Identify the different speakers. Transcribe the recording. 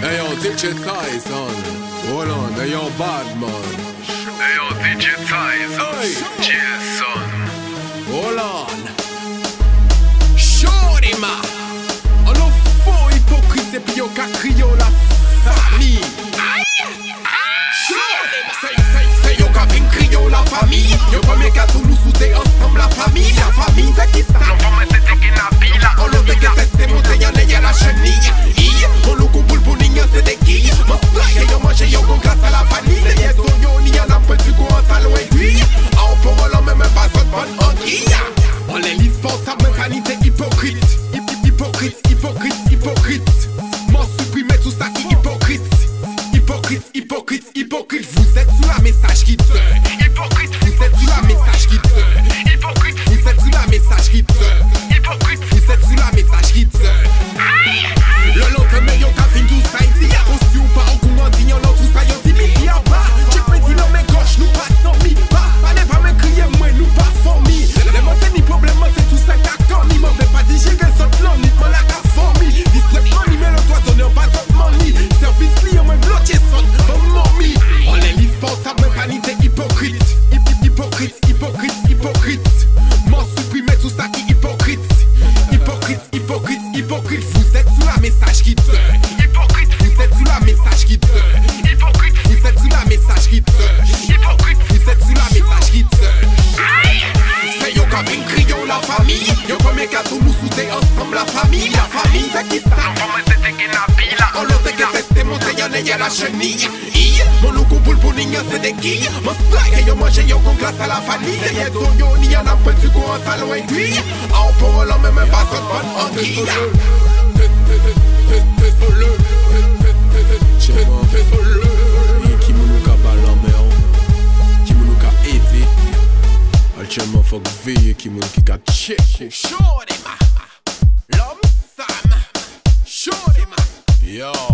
Speaker 1: Hey yo, DJ Tyson. Hold on, hey yo, bad man.
Speaker 2: Hey yo, DJ
Speaker 1: flag yo mange yo go grâce à la vanille Les liaisons yo ni y'en a peu du coup en talon aiguille En pour on même pas son bonne anguille On les lise pour sa mécanité hypocrite Hip- hip- Hypocrite, hypocrite, hypocrite M'en supprimer tout ça qui hypocrite Hypocrite, hypocrite, hypocrite Vous êtes sous la message qui te
Speaker 2: hypocrite,
Speaker 1: Vous êtes sous la message qui te
Speaker 2: Hypocrite,
Speaker 1: Vous êtes sous la message qui te
Speaker 2: hypocrite,
Speaker 1: Vous êtes sous la message qui te hypocrite. Vous êtes sous la message qui te C'est yo vin criyo la famille. Yo premier qu'à tout nous soute ensemble la famille. La famille c'est qui ça? On le te que teste monte y'en a la chenille mon loup pour pour l'ignon c'est des quilles Mon flag yo mange yo con grâce à la famille Les liaisons yo ni y'en a peu du coup en talon aiguille En pour l'homme même pas son bonne anguille Alchema fuck veye ki moun ki ka Shorty ma L'homme Sam ma Yo